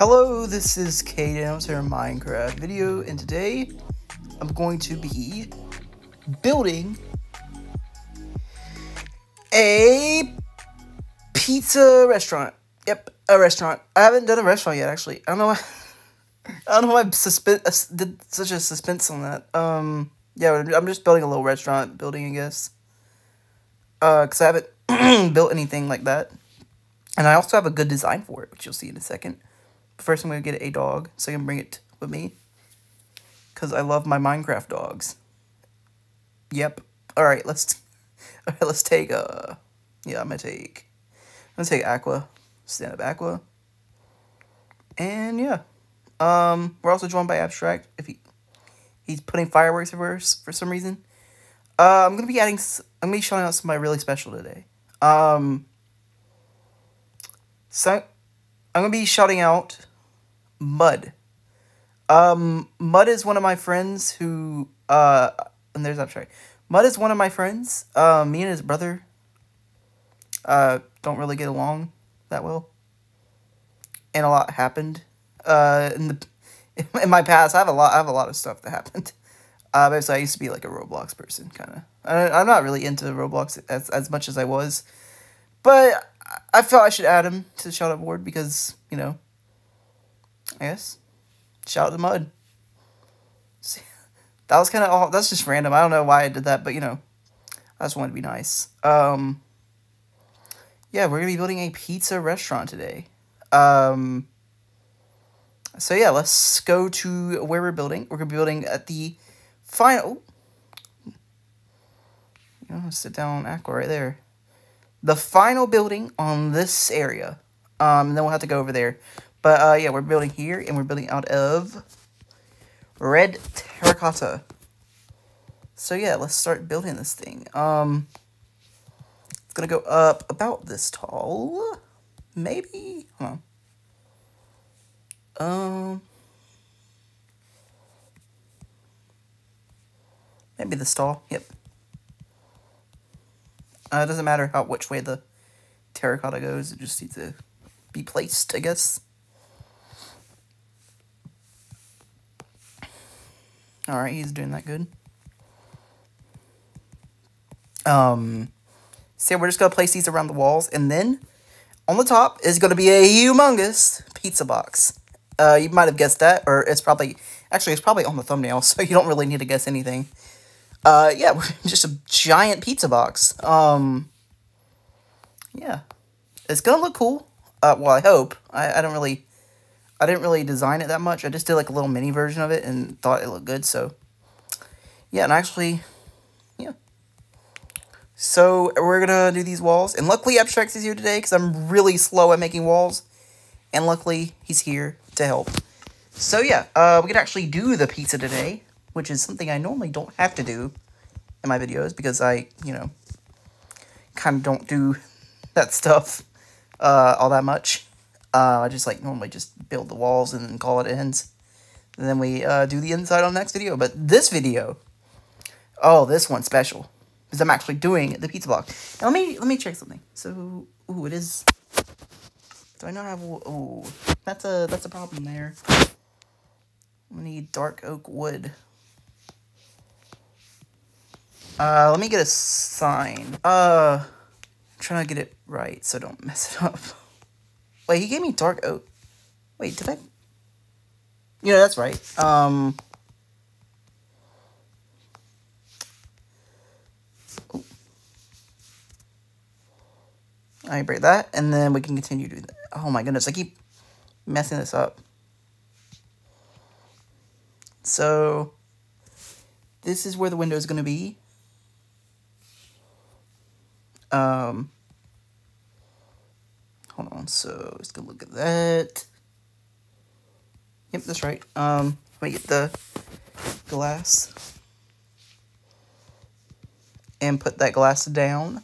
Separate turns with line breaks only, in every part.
Hello, this is K-Downs here in Minecraft video, and today I'm going to be building a pizza restaurant. Yep, a restaurant. I haven't done a restaurant yet, actually. I don't know why. I don't know why I suspe- did such a suspense on that. Um, yeah, I'm just building a little restaurant building, I guess. Uh, cause I haven't built anything like that, and I also have a good design for it, which you'll see in a second. First, I'm gonna get a dog so I can bring it with me, cause I love my Minecraft dogs. Yep. All right, let's. All right, let's take uh. Yeah, I'm gonna take. I'm gonna take Aqua, stand up Aqua. And yeah, um, we're also joined by Abstract. If he, he's putting fireworks everywhere for some reason. Uh, I'm gonna be adding. I'm gonna be showing out somebody really special today. Um. So, I'm gonna be shouting out Mud. Um, Mud is one of my friends who. Uh, and there's Abstract. Mud is one of my friends. Uh, me and his brother. Uh, don't really get along that well. And a lot happened. Uh, in the in my past, I have a lot. I have a lot of stuff that happened. Uh, basically, I used to be like a Roblox person, kind of. I'm not really into Roblox as, as much as I was, but I felt I should add him to the shout out board because, you know, I guess, shout out to Mud. See, that was kind of all, that's just random. I don't know why I did that, but, you know, I just wanted to be nice. Um, yeah, we're to be building a pizza restaurant today. Um, so yeah, let's go to where we're building. We're to be building at the final. You know, sit down, Aqua right there. The final building on this area. Um, then we'll have to go over there. But uh, yeah, we're building here, and we're building out of red terracotta. So yeah, let's start building this thing. Um, it's gonna go up about this tall, maybe. Hold on. Um. Maybe the stall. Yep. Uh, it doesn't matter how which way the terracotta goes. It just needs to be placed, I guess. All right, he's doing that good. Um, so we're just gonna place these around the walls, and then on the top is gonna be a humongous pizza box. Uh, you might have guessed that, or it's probably actually it's probably on the thumbnail, so you don't really need to guess anything. Uh, yeah, just a giant pizza box. Um, yeah, it's gonna look cool. Uh, well, I hope. I, I don't really, I didn't really design it that much. I just did like a little mini version of it and thought it looked good. So, yeah, and actually, yeah. So we're gonna do these walls, and luckily Abstract is here today because I'm really slow at making walls, and luckily he's here to help. So yeah, uh, we can actually do the pizza today which is something I normally don't have to do in my videos because I, you know, kind of don't do that stuff uh, all that much. Uh, I just like normally just build the walls and then call it ends. And then we uh, do the inside on the next video. But this video, oh, this one's special because I'm actually doing the pizza block. Now let me let me check something. So, ooh, it is. Do I not have? Oh, that's a that's a problem there. We need dark oak wood. Uh, let me get a sign. Uh, I'm trying to get it right so don't mess it up. Wait, he gave me dark oak. Wait, did I? Yeah, that's right. Um. I break that, and then we can continue doing that. Oh my goodness, I keep messing this up. So, this is where the window is going to be. Um. So let's go look at that. Yep, that's right. Um, let me get the glass and put that glass down.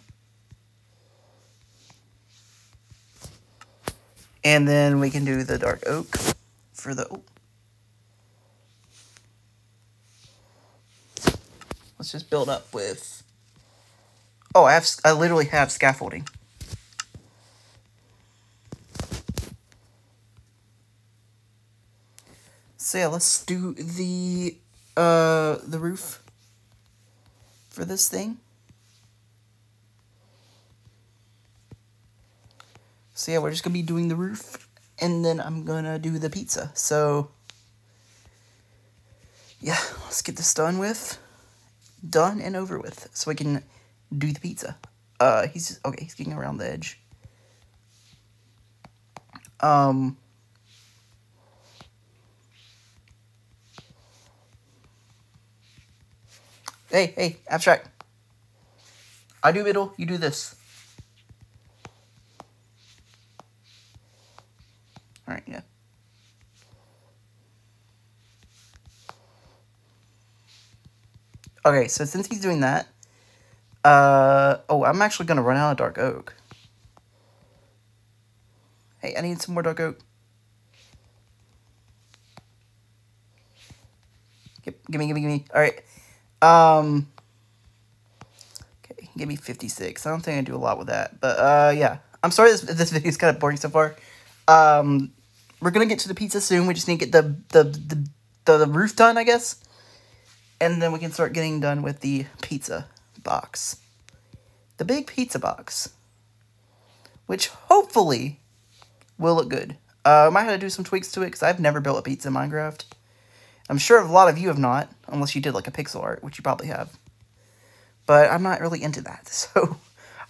And then we can do the dark oak for the. Oh. Let's just build up with Oh, I have. I literally have scaffolding. So yeah, let's do the uh the roof for this thing. So yeah, we're just gonna be doing the roof and then I'm gonna do the pizza. So yeah, let's get this done with. Done and over with. So we can do the pizza. Uh he's okay, he's getting around the edge. Um Hey, hey, abstract. I do middle, you do this. Alright, yeah. Okay, so since he's doing that, uh, oh, I'm actually gonna run out of dark oak. Hey, I need some more dark oak. Give, give me, give me, give me. All right. Um. Okay, give me fifty six. I don't think I do a lot with that, but uh, yeah. I'm sorry this this video is kind of boring so far. Um, we're gonna get to the pizza soon. We just need to get the the the the, the roof done, I guess, and then we can start getting done with the pizza box, the big pizza box, which hopefully will look good. Uh, I might have to do some tweaks to it because I've never built a pizza in Minecraft. I'm sure a lot of you have not, unless you did like a pixel art, which you probably have. But I'm not really into that, so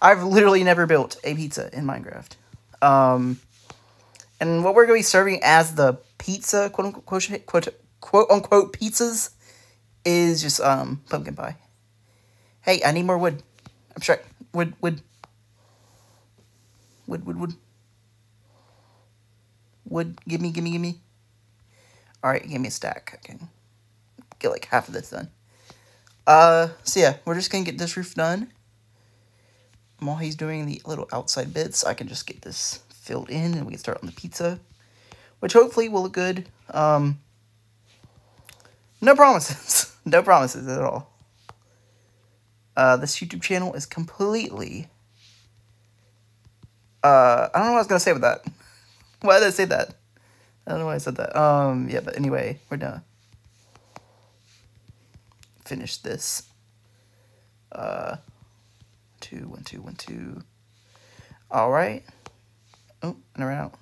I've literally never built a pizza in Minecraft. Um, and what we're going to be serving as the pizza, quote unquote, quote, quote, quote unquote pizzas, is just um pumpkin pie. Hey, I need more wood. I'm sure wood, wood, wood, wood, wood, wood. Give me, give me, give me. All right, give me a stack. I can get like half of this done. Uh, so yeah, we're just gonna get this roof done. While he's doing the little outside bits, I can just get this filled in and we can start on the pizza, which hopefully will look good. Um, no promises. no promises at all. Uh, this YouTube channel is completely... Uh, I don't know what I was going to say with that. Why did I say that? I don't know why I said that. Um, yeah, but anyway, we're done. Finish this. Uh, two, one, two, one, two. All right. Oh, and I ran out.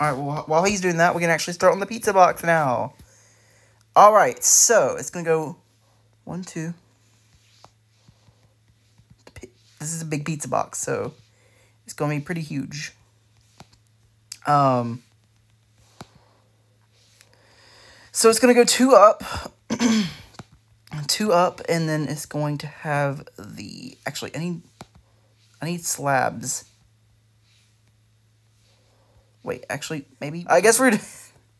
All right, well, while he's doing that, we can actually start on the pizza box now. All right, so it's going to go one, two. This is a big pizza box, so it's going to be pretty huge. Um, so it's going to go two up, two up, and then it's going to have the, actually, I need, I need slabs. Wait, actually, maybe, I guess we're,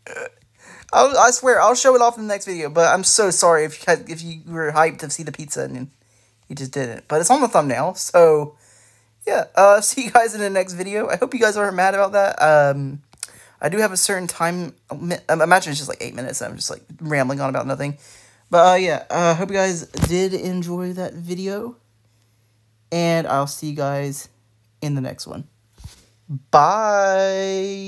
I'll, I swear, I'll show it off in the next video, but I'm so sorry if you, had, if you were hyped to see the pizza and you just didn't. But it's on the thumbnail, so yeah, uh, see you guys in the next video. I hope you guys aren't mad about that. Um, I do have a certain time. Imagine it's just like eight minutes. I'm just like rambling on about nothing. But uh, yeah, I uh, hope you guys did enjoy that video. And I'll see you guys in the next one. Bye.